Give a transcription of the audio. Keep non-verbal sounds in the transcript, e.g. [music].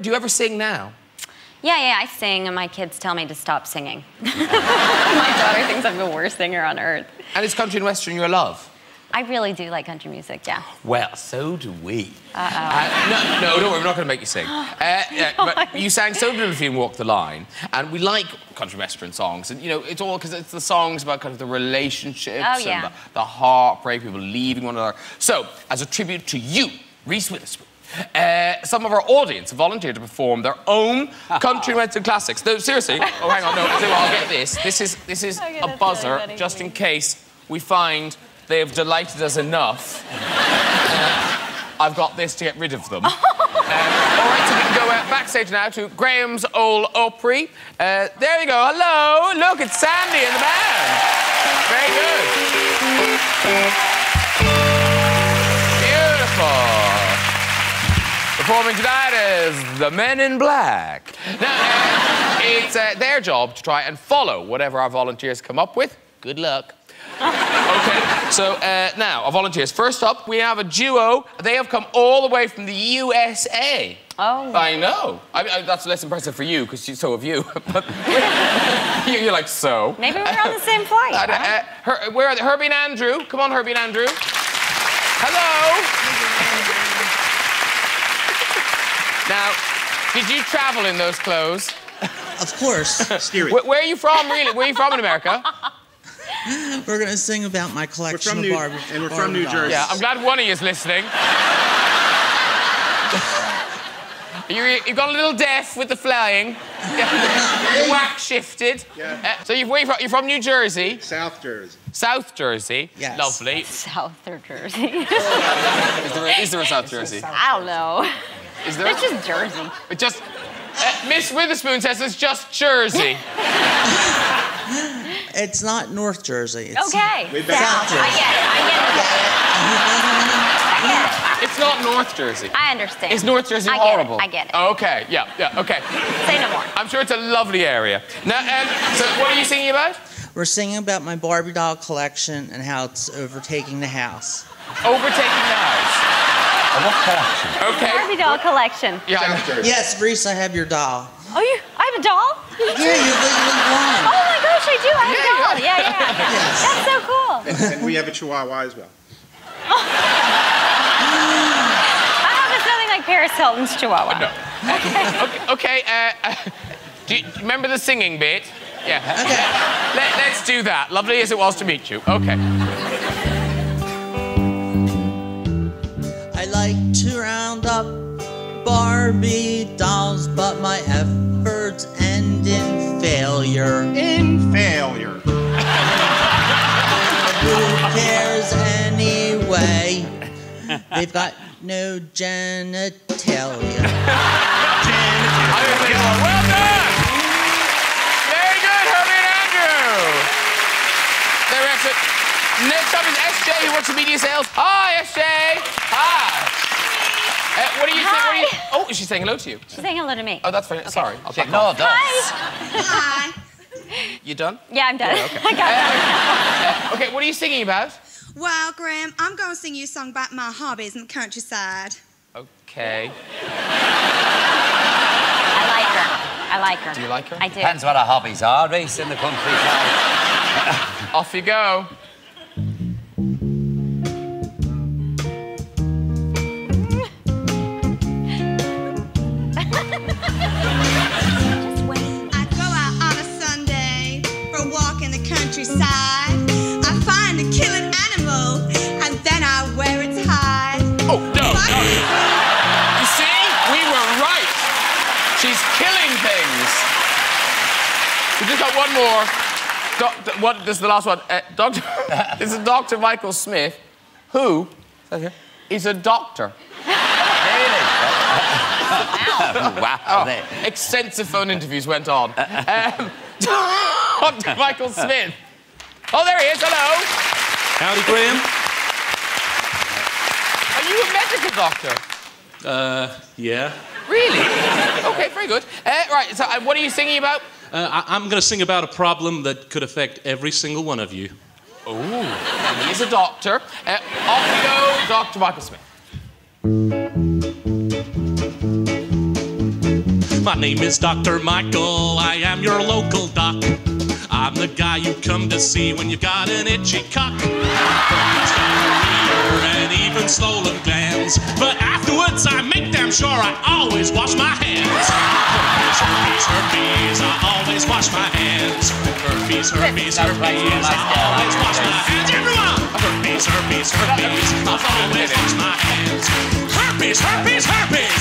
Do you ever sing now? Yeah, yeah, I sing, and my kids tell me to stop singing. [laughs] my daughter thinks I'm the worst singer on earth. And is country and western your love? I really do like country music, yeah. Well, so do we. Uh-oh. Uh, no, no, don't worry, we're not going to make you sing. [gasps] Uh, yeah, but you sang So beautifully If You Walk the Line, and we like country western songs, and you know, it's all because it's the songs about kind of the relationships Oh, yeah. and the, the heartbreak, people leaving one another. So, as a tribute to you, Reese Witherspoon, uh, some of our audience volunteered to perform their own [laughs] country and western classics. No, seriously. Oh, hang on, no, no, I'll get this. This is this is [laughs] Okay, a buzzer, really just in case we find they have delighted us enough. [laughs] I've got this to get rid of them. Um, all right, so we can go uh, backstage now to Graham's Old Opry. Uh, there you go. Hello. Look, it's Sandy and the band. Very good. Performing tonight is the Men in Black. Now, uh, it's uh, their job to try and follow whatever our volunteers come up with. Good luck. Okay, so uh, now, our volunteers. First up, we have a duo. They have come all the way from the USA. Oh. I know. I mean, that's less impressive for you, because so have you. [laughs] but you- you're like, so? Maybe we're on the same flight. Uh, uh, Her- where are they? Herbie and Andrew. Come on, Herbie and Andrew. Hello. Now, did you travel in those clothes? Of course. Steering. Where, where are you from, really? Where are you from in America? We're gonna sing about my collection from of New- Barbie. and we're from New dolls. Jersey. Yeah, I'm glad one of you is listening. you, you've got a little deaf with the flying. [laughs] You're whack shifted. Yeah. Uh, so you're, where you from? you're from New Jersey, South Jersey. South Jersey. Yes. Lovely. South Jersey. Is there, a, is there a South Jersey? I don't know. Is there? It's just Jersey. It just. Uh, Miss Witherspoon says it's just Jersey. [laughs] It's not North Jersey. It's Okay. Way back. South. South I get it. [laughs] I get it. it's not North Jersey. I understand. Is North Jersey I get it, horrible? I get it. Okay, yeah, yeah, okay. Say no more. I'm sure it's a lovely area. Now, um, so what are you singing about? We're singing about my Barbie doll collection and how it's overtaking the house. Overtaking the house. Okay. Barbie doll collection. Yeah, South Yes, Reese, I have your doll. Oh, you? I have a doll. Yeah, you're legally Oh my gosh, I do. I have a Yeah, doll. Yeah, yeah. [laughs] Yes. That's so cool. And we have a Chihuahua as well. [laughs] I hope it's nothing like Paris Hilton's Chihuahua. No. okay, [laughs] okay uh, uh, do you remember the singing bit? Yeah. Okay. Let, let's do that. Lovely as it was to meet you. Okay. To round up Barbie dolls, but my efforts end in failure. In failure. [laughs] Who cares anyway? They've got no genitalia. I'm gonna say, well done! Very good, Herbie and Andrew. There we it. Next up is SJ, who works in media sales. Hi, SJ. Hi. Uh, what are you saying? Are you... Oh, is she saying hello to you? She's saying hello to me. Oh, that's fine. Sorry. I'll take No, off. don't. Hi. You done? Yeah, I'm done. [laughs] I got it. Okay, what are you singing about? Well, Graham, I'm going to sing you a song about my hobbies in the countryside. Okay. I like her. I like her. Do you like her? I do. Depends what our hobbies are. Race in the countryside. Off you go. Countryside. I find a killing animal and then I wear its hide. Oh, no, no. You see? We were right. She's killing things. We just got one more. Doc, what, this is the last one. Uh, Doctor, [laughs] this is Dr. Michael Smith, who is a doctor. really? Wow. There. Extensive phone interviews went on. Um, [laughs] Dr. Michael Smith. Oh, there he is. Hello. Howdy, Graham. Are you a medical doctor? Uh, yeah. Really? Okay, very good. Uh, right, so uh, what are you singing about? Uh, I- I'm going to sing about a problem that could affect every single one of you. And he's a doctor. Uh, off we go, Dr. Michael Smith. My name is Dr. Michael. I am your local doc. I'm the guy you come to see when you've got an itchy cock. And even swollen glands. But afterwards, I make damn sure I always wash my hands. Herpes, herpes, herpes, I always wash my hands. Herpes, herpes, herpes, I always wash my hands. Everyone! Herpes, herpes, herpes, I always wash my hands. Herpes, herpes, herpes,